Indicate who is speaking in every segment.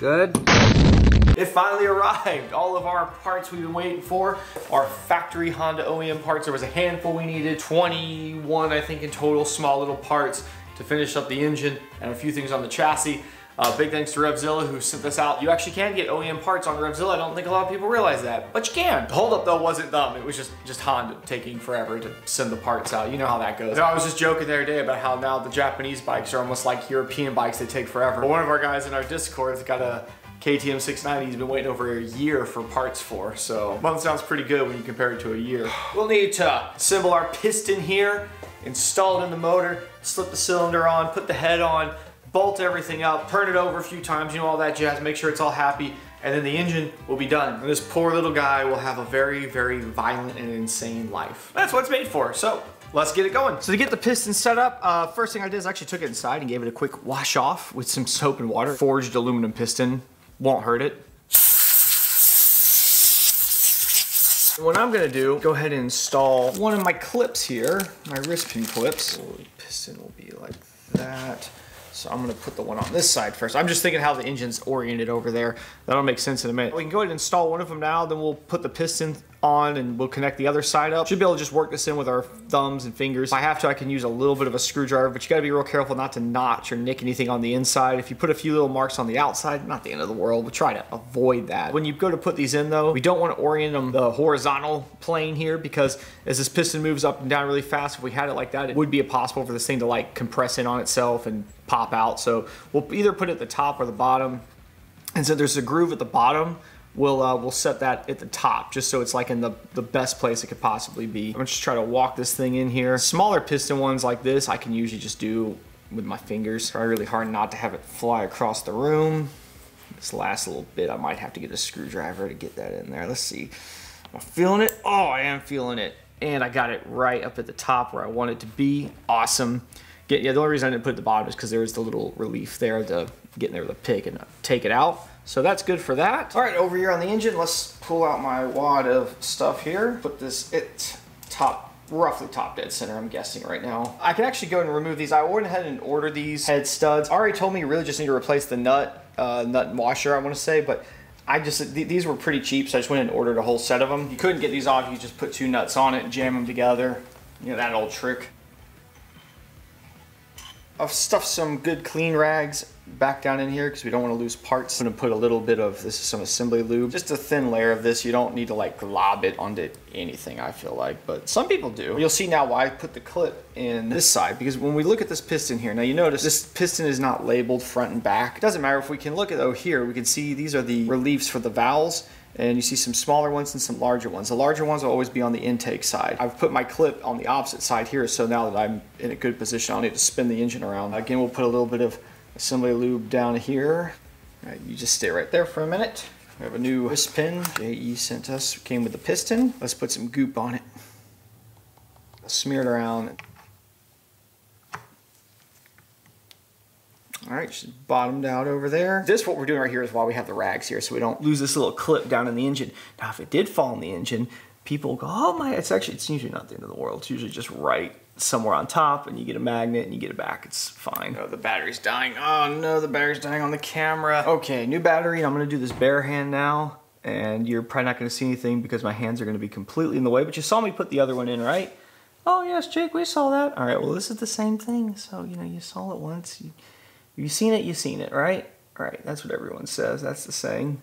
Speaker 1: Good.
Speaker 2: It finally arrived. All of our parts we've been waiting for, our factory Honda OEM parts. There was a handful we needed, 21 I think in total, small little parts to finish up the engine and a few things on the chassis. Uh, big thanks to Revzilla who sent this out. You actually can get OEM parts on Revzilla. I don't think a lot of people realize that, but you can. The holdup though wasn't them. It was just, just Honda taking forever to send the parts out. You know how that goes. I was just joking the other day about how now the Japanese bikes are almost like European bikes. They take forever. But one of our guys in our Discord has got a KTM 690 he's been waiting over a year for parts for. So month sounds pretty good when you compare it to a year. We'll need to assemble our piston here, install it in the motor, slip the cylinder on, put the head on, bolt everything up, turn it over a few times, you know, all that jazz, make sure it's all happy, and then the engine will be done. And this poor little guy will have a very, very violent and insane life. That's what it's made for, so let's get it going. So to get the piston set up, uh, first thing I did is actually took it inside and gave it a quick wash off with some soap and water. Forged aluminum piston, won't hurt it. What I'm gonna do, go ahead and install one of my clips here, my wrist pin clips. Piston will be like that. So I'm gonna put the one on this side first. I'm just thinking how the engine's oriented over there. That'll make sense in a minute. We can go ahead and install one of them now, then we'll put the piston on and we'll connect the other side up. Should be able to just work this in with our thumbs and fingers. If I have to, I can use a little bit of a screwdriver, but you gotta be real careful not to notch or nick anything on the inside. If you put a few little marks on the outside, not the end of the world, but try to avoid that. When you go to put these in though, we don't wanna orient them the horizontal plane here because as this piston moves up and down really fast, if we had it like that, it would be impossible for this thing to like compress in on itself and pop out. So we'll either put it at the top or the bottom. And so there's a groove at the bottom. We'll, uh, we'll set that at the top just so it's like in the, the best place it could possibly be. I'm gonna just try to walk this thing in here. Smaller piston ones like this, I can usually just do with my fingers. Try really hard not to have it fly across the room. This last little bit, I might have to get a screwdriver to get that in there. Let's see. Am I feeling it? Oh, I am feeling it. And I got it right up at the top where I want it to be. Awesome. Get, yeah, the only reason I didn't put it at the bottom is because there was the little relief there to get in there with a pick and take it out. So that's good for that. All right, over here on the engine, let's pull out my wad of stuff here. Put this it top, roughly top dead center, I'm guessing right now. I can actually go and remove these. I went ahead and ordered these head studs. Ari told me you really just need to replace the nut, uh, nut washer, I want to say, but I just, th these were pretty cheap, so I just went and ordered a whole set of them. You couldn't get these off, you just put two nuts on it and jam them together. You know, that old trick. I've stuffed some good clean rags back down in here because we don't want to lose parts. I'm going to put a little bit of, this is some assembly lube, just a thin layer of this. You don't need to like glob it onto anything, I feel like, but some people do. You'll see now why I put the clip in this side because when we look at this piston here, now you notice this piston is not labeled front and back. It doesn't matter if we can look at oh here, we can see these are the reliefs for the valves and you see some smaller ones and some larger ones. The larger ones will always be on the intake side. I've put my clip on the opposite side here, so now that I'm in a good position, I'll need to spin the engine around. Again, we'll put a little bit of assembly lube down here. Right, you just stay right there for a minute. We have a new wrist pin JE sent us, came with the piston. Let's put some goop on it. Smear it around. All right, just bottomed out over there. This, what we're doing right here is why we have the rags here, so we don't lose this little clip down in the engine. Now, if it did fall in the engine, people go, oh my, it's actually, it's usually not the end of the world. It's usually just right somewhere on top and you get a magnet and you get it back. It's fine. Oh, the battery's dying. Oh no, the battery's dying on the camera. Okay, new battery. I'm gonna do this bare hand now and you're probably not gonna see anything because my hands are gonna be completely in the way, but you saw me put the other one in, right? Oh yes, Jake, we saw that. All right, well, this is the same thing. So, you know, you saw it once. You, You've seen it, you've seen it, right? Right, that's what everyone says. That's the saying.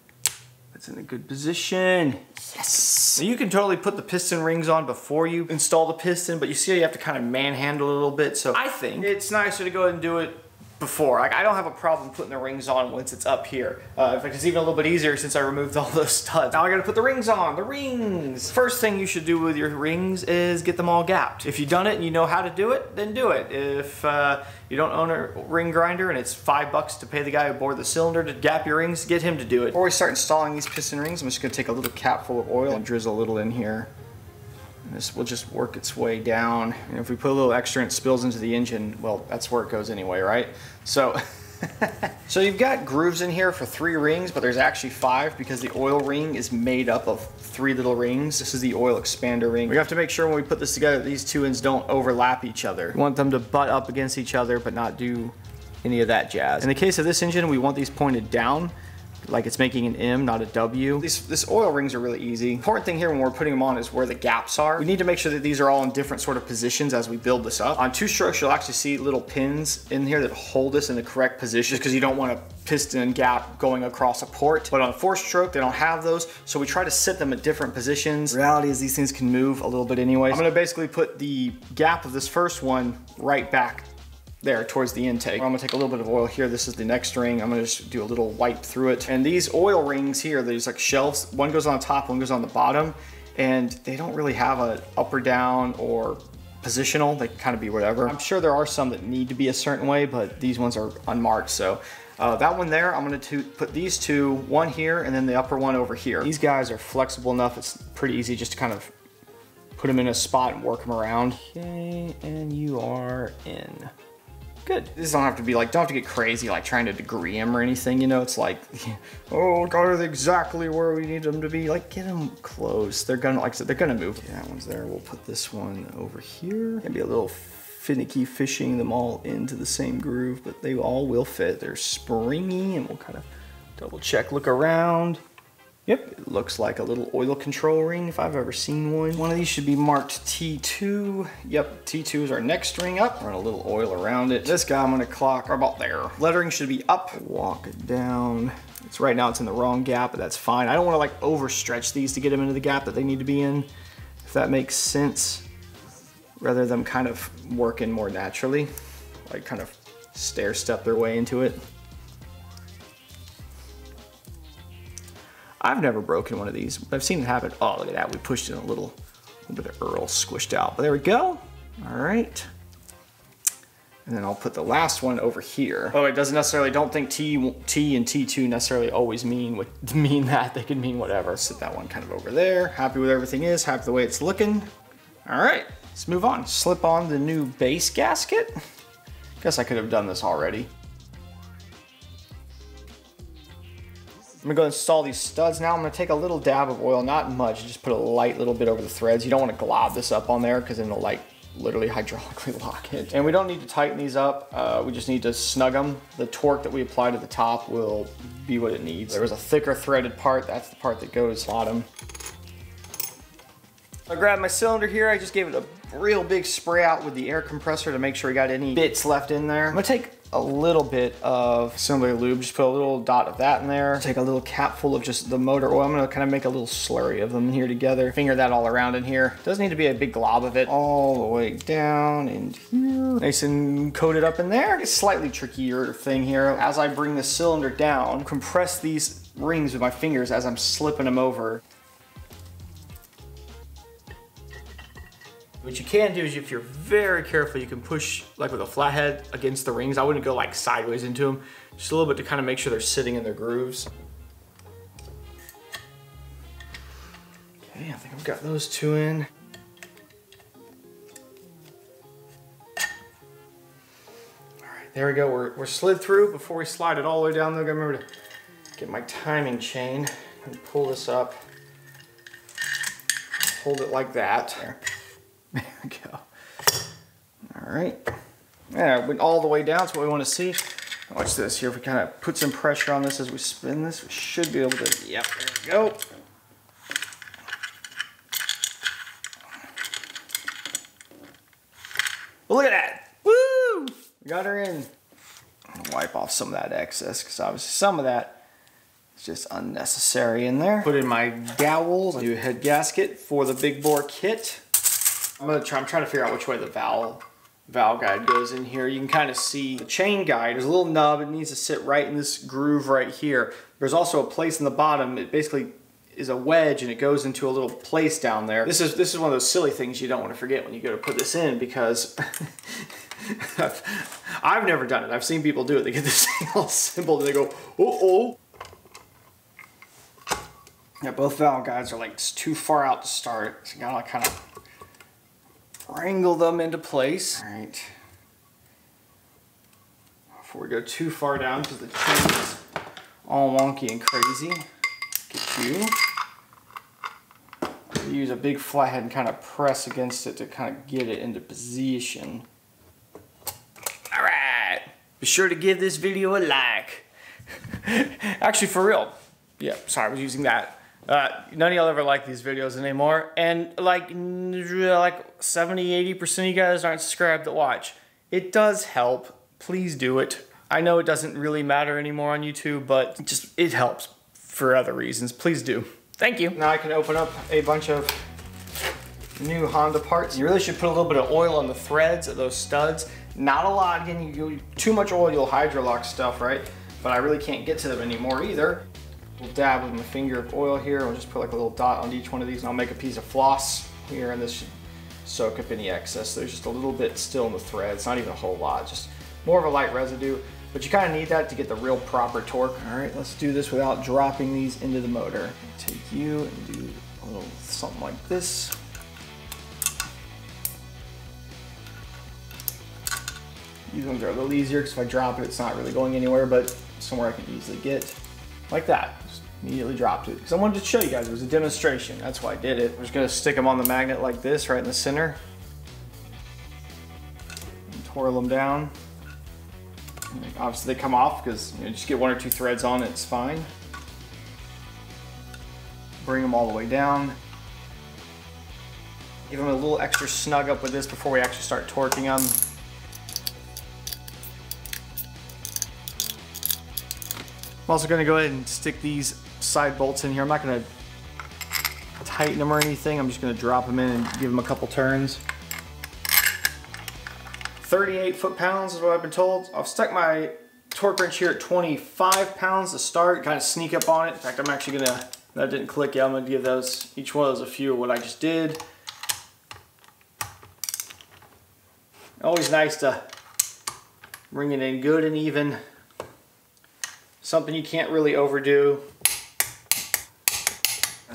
Speaker 2: It's in a good position. Yes! So you can totally put the piston rings on before you install the piston, but you see how you have to kind of manhandle a little bit. So I think it's nicer to go ahead and do it before. Like I don't have a problem putting the rings on once it's up here. Uh, in fact, it's even a little bit easier since I removed all those studs. Now I gotta put the rings on, the rings. First thing you should do with your rings is get them all gapped. If you've done it and you know how to do it, then do it. If uh, you don't own a ring grinder and it's five bucks to pay the guy who bored the cylinder to gap your rings, get him to do it. Before we start installing these piston rings, I'm just gonna take a little cap full of oil and drizzle a little in here. This will just work its way down. And if we put a little extra and it spills into the engine, well, that's where it goes anyway, right? So, so you've got grooves in here for three rings, but there's actually five because the oil ring is made up of three little rings. This is the oil expander ring. We have to make sure when we put this together, these two ends don't overlap each other. We want them to butt up against each other, but not do any of that jazz. In the case of this engine, we want these pointed down like it's making an M, not a W. These this oil rings are really easy. Important thing here when we're putting them on is where the gaps are. We need to make sure that these are all in different sort of positions as we build this up. On two strokes, you'll actually see little pins in here that hold this in the correct position because you don't want a piston gap going across a port. But on a four stroke, they don't have those. So we try to set them at different positions. Reality is these things can move a little bit anyway. I'm gonna basically put the gap of this first one right back there towards the intake. I'm gonna take a little bit of oil here. This is the next ring. I'm gonna just do a little wipe through it. And these oil rings here, there's like shelves. One goes on the top, one goes on the bottom. And they don't really have a up or down or positional. They kind of be whatever. I'm sure there are some that need to be a certain way, but these ones are unmarked. So uh, that one there, I'm gonna put these two, one here and then the upper one over here. These guys are flexible enough. It's pretty easy just to kind of put them in a spot and work them around. Okay, and you are in. Good. This don't have to be like, don't have to get crazy like trying to degree them or anything, you know? It's like, oh, got it exactly where we need them to be. Like, get them close. They're gonna, like I said, they're gonna move. Okay, that one's there. We'll put this one over here. Maybe a little finicky fishing them all into the same groove, but they all will fit. They're springy and we'll kind of double check, look around. Yep, it looks like a little oil control ring if I've ever seen one. One of these should be marked T2. Yep, T2 is our next ring up. Run a little oil around it. This guy I'm gonna clock about there. Lettering should be up. Walk it down. It's right now it's in the wrong gap, but that's fine. I don't wanna like overstretch these to get them into the gap that they need to be in, if that makes sense. Rather than kind of working more naturally, like kind of stair step their way into it. I've never broken one of these, but I've seen it happen. Oh, look at that. We pushed in a little, a little bit of oil squished out. But there we go. All right. And then I'll put the last one over here. Oh, it doesn't necessarily, don't think T, T and T2 necessarily always mean what mean that. They can mean whatever. Sit that one kind of over there. Happy with everything is, happy the way it's looking. All right, let's move on. Slip on the new base gasket. Guess I could have done this already. I'm gonna go install these studs now. I'm gonna take a little dab of oil, not much, just put a light little bit over the threads. You don't wanna glob this up on there because then it'll like literally hydraulically lock it. And we don't need to tighten these up. Uh, we just need to snug them. The torque that we apply to the top will be what it needs. There was a thicker threaded part. That's the part that goes bottom. I grabbed my cylinder here. I just gave it a real big spray out with the air compressor to make sure we got any bits left in there. I'm gonna take a little bit of assembly lube, just put a little dot of that in there. Take a little cap full of just the motor oil. I'm gonna kind of make a little slurry of them here together. Finger that all around in here. Doesn't need to be a big glob of it. All the way down in here. Nice and coated up in there. It's slightly trickier thing here. As I bring the cylinder down, compress these rings with my fingers as I'm slipping them over. What you can do is if you're very careful, you can push like with a flathead against the rings. I wouldn't go like sideways into them. Just a little bit to kind of make sure they're sitting in their grooves. Okay, I think I've got those two in. All right, there we go. We're, we're slid through. Before we slide it all the way down, though, I remember to get my timing chain and pull this up. Hold it like that. There. There we go. All right. Yeah, went all the way down. That's what we want to see. Watch this here. If we kind of put some pressure on this as we spin this, we should be able to, yep, there we go. Well, look at that. Woo! We got her in. wipe off some of that excess because obviously some of that is just unnecessary in there. Put in my dowels, new head gasket for the big bore kit. I'm gonna try, I'm trying to figure out which way the valve valve guide goes in here. You can kind of see the chain guide. There's a little nub. It needs to sit right in this groove right here. There's also a place in the bottom. It basically is a wedge and it goes into a little place down there. This is this is one of those silly things you don't want to forget when you go to put this in because I've never done it. I've seen people do it. They get this thing all simple and they go, oh, oh. Yeah, both valve guides are like too far out to start. So you gotta kind of wrangle them into place. All right. Before we go too far down because the chain is all wonky and crazy. Get you. Use a big flathead and kind of press against it to kind of get it into position. All right. Be sure to give this video a like. Actually, for real. Yeah, sorry, I was using that. Uh, none of y'all ever like these videos anymore. And like, like 70, 80% of you guys aren't subscribed to watch. It does help. Please do it. I know it doesn't really matter anymore on YouTube, but just it helps for other reasons. Please do. Thank you. Now I can open up a bunch of new Honda parts. You really should put a little bit of oil on the threads of those studs. Not a lot, again, you, you too much oil, you'll hydrolock stuff, right? But I really can't get to them anymore either. We'll dab with my finger of oil here. I'll just put like a little dot on each one of these and I'll make a piece of floss here and this should soak up any excess. There's just a little bit still in the thread. It's not even a whole lot, just more of a light residue. But you kind of need that to get the real proper torque. All right, let's do this without dropping these into the motor. Take you and do a little something like this. These ones are a little easier because if I drop it, it's not really going anywhere, but somewhere I can easily get like that. Immediately dropped it because I wanted to show you guys. It was a demonstration. That's why I did it. I'm just gonna stick them on the magnet like this, right in the center. And twirl them down. Obviously they come off because you know, just get one or two threads on it's fine. Bring them all the way down. Give them a little extra snug up with this before we actually start torquing them. I'm also gonna go ahead and stick these side bolts in here. I'm not gonna tighten them or anything. I'm just gonna drop them in and give them a couple turns. 38 foot-pounds is what I've been told. I've stuck my torque wrench here at 25 pounds to start, kind of sneak up on it. In fact, I'm actually gonna, that didn't click yet, I'm gonna give those, each one of those a few of what I just did. Always nice to bring it in good and even. Something you can't really overdo.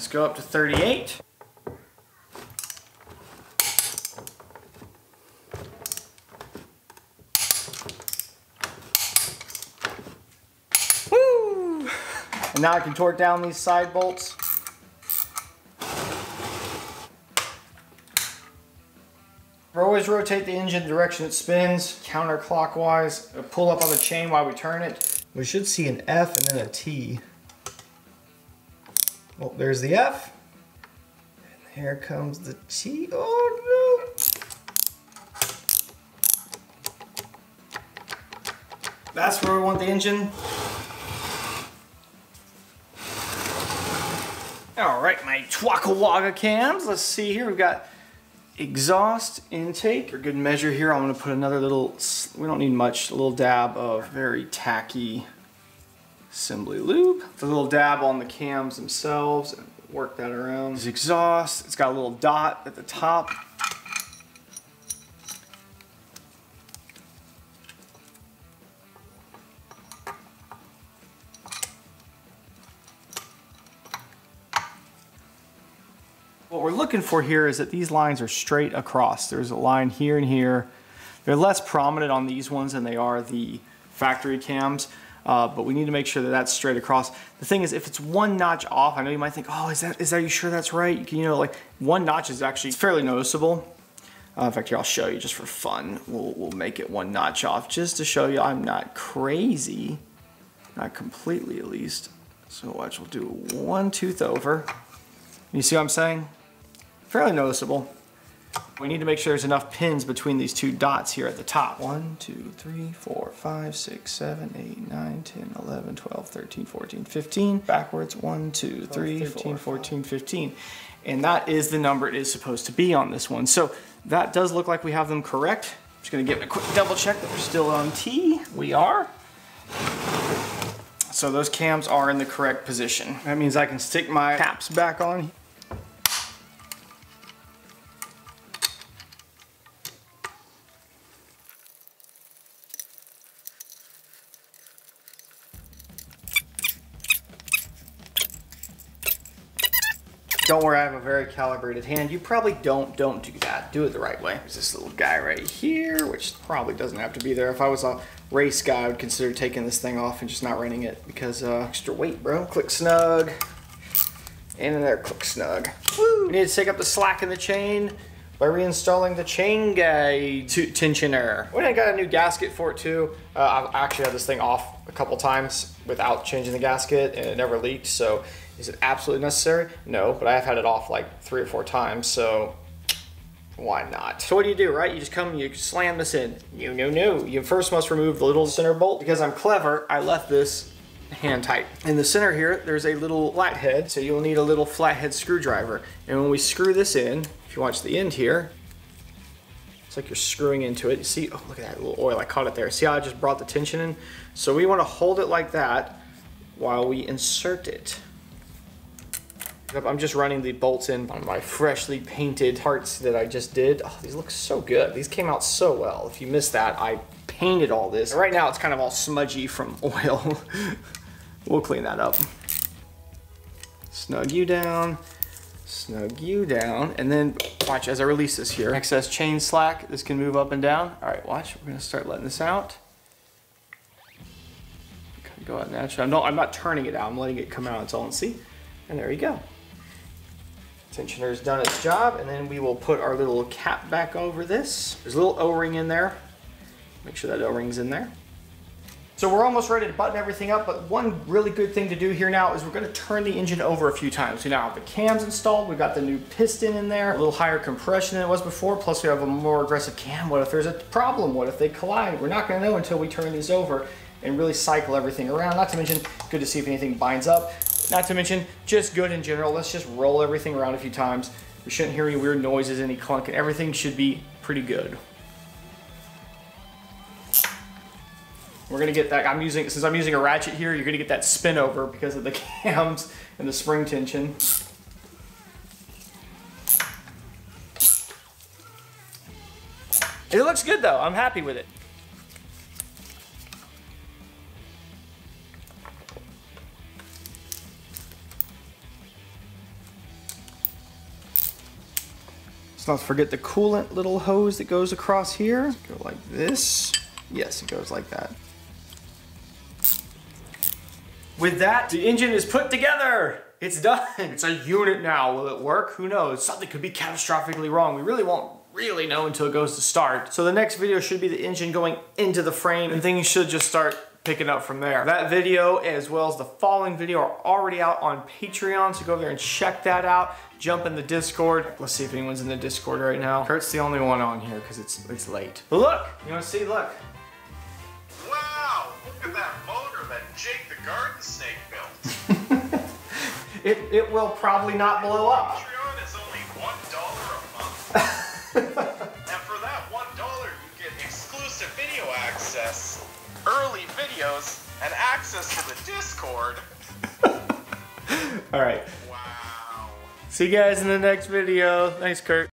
Speaker 2: Let's go up to 38. Woo! And now I can torque down these side bolts. always rotate the engine direction it spins, counterclockwise. Pull up on the chain while we turn it. We should see an F and then a T. Well, there's the F. And here comes the T. Oh no! That's where we want the engine. All right, my Takegawa cams. Let's see here. We've got exhaust intake. For good measure here, I'm gonna put another little, we don't need much, a little dab of very tacky assembly lube. a little dab on the cams themselves and work that around. This exhaust, it's got a little dot at the top. What we're looking for here is that these lines are straight across. There's a line here and here. They're less prominent on these ones than they are the factory cams, uh, but we need to make sure that that's straight across. The thing is, if it's one notch off, I know you might think, oh, is that, is that, you sure that's right? You, can, you know, like one notch is actually fairly noticeable. Uh, in fact, here, I'll show you just for fun. We'll, we'll make it one notch off just to show you I'm not crazy. Not completely, at least. So watch, we'll do one tooth over. You see what I'm saying? fairly noticeable. We need to make sure there's enough pins between these two dots here at the top. 1, 2, 3, 4, 5, 6, 7, 8, 9, 10, 11, 12, 13, 14, 15. Backwards, 1, 2, 3, 15, 14, 15. And that is the number it is supposed to be on this one. So that does look like we have them correct. I'm just gonna give it a quick double check that we're still on T. We are. So those cams are in the correct position. That means I can stick my caps back on. Don't worry, I have a very calibrated hand. You probably don't, don't do that. Do it the right way. There's this little guy right here, which probably doesn't have to be there. If I was a race guy, I would consider taking this thing off and just not running it because uh, extra weight, bro. Click snug. And in there, click snug. Woo! We need to take up the slack in the chain by reinstalling the chain guide tensioner. When I got a new gasket for it too, uh, I've actually had this thing off a couple times without changing the gasket and it never leaked. So is it absolutely necessary? No, but I have had it off like three or four times. So why not? So what do you do, right? You just come and you slam this in. No, no, no. You first must remove the little center bolt. Because I'm clever, I left this hand tight. In the center here, there's a little flathead, so you'll need a little flathead screwdriver. And when we screw this in, if you watch the end here, it's like you're screwing into it. You see, oh, look at that little oil, I caught it there. See how I just brought the tension in? So we wanna hold it like that while we insert it. I'm just running the bolts in on my freshly painted parts that I just did. Oh, these look so good. These came out so well. If you missed that, I painted all this. Right now it's kind of all smudgy from oil. we'll clean that up. Snug you down, snug you down, and then watch as I release this here. Excess chain slack, this can move up and down. All right, watch, we're gonna start letting this out. Go out naturally. I'm not, I'm not turning it out, I'm letting it come out, it's all and see. And there you go. Tensioner's done its job, and then we will put our little cap back over this. There's a little O-ring in there. Make sure that O-ring's in there. So we're almost ready to button everything up, but one really good thing to do here now is we're gonna turn the engine over a few times. We now the cams installed, we've got the new piston in there, a little higher compression than it was before, plus we have a more aggressive cam. What if there's a problem? What if they collide? We're not gonna know until we turn these over and really cycle everything around. Not to mention, good to see if anything binds up. Not to mention, just good in general. Let's just roll everything around a few times. We shouldn't hear any weird noises, any clunk, and everything should be pretty good. We're gonna get that, I'm using, since I'm using a ratchet here, you're gonna get that spin over because of the cams and the spring tension. It looks good though, I'm happy with it. Let's not forget the coolant little hose that goes across here. Go like this. Yes, it goes like that. With that, the engine is put together. It's done. It's a unit now. Will it work? Who knows? Something could be catastrophically wrong. We really won't really know until it goes to start. So the next video should be the engine going into the frame and things should just start picking up from there. That video as well as the following video are already out on Patreon, so go over there and check that out. Jump in the Discord. Let's see if anyone's in the Discord right now. Kurt's the only one on here because it's it's late. But look, you wanna see, look.
Speaker 1: Wow, look at that motor that Jake the Garden Snake built.
Speaker 2: it, it will probably not blow up.
Speaker 1: Patreon is only $1 a month. and for that $1, you get exclusive video access early videos, and access to the Discord.
Speaker 2: All right.
Speaker 1: Wow.
Speaker 2: See you guys in the next video. Thanks, Kurt.